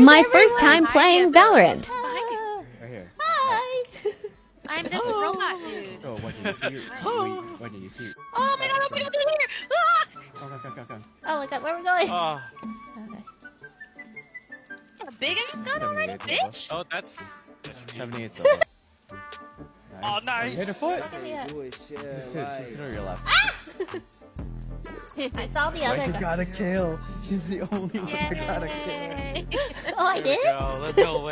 My first time playing Valorant. Hi. Right here. Hi. I'm this robot dude. Oh, what did you see? Wait, what did you see? Oh my god, oh my god, they're here! Ah! Go, go, go, go, go. Oh my god, where are we going? Oh, Okay. A big ass gun already, bitch! oh, that's. 78 still. Nice. Oh, nice. You hit a foot. Look at the, Do it, shit, Just hit, just right. hit her your left. I saw the other you gun. got a kill. She's the only one that got a kill. Oh, I did? go. Let's go.